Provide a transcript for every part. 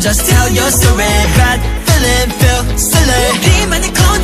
just tell your story. Bad feeling, feel silly. 비만이 커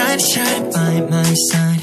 until you're shining. Shine, shine by my side.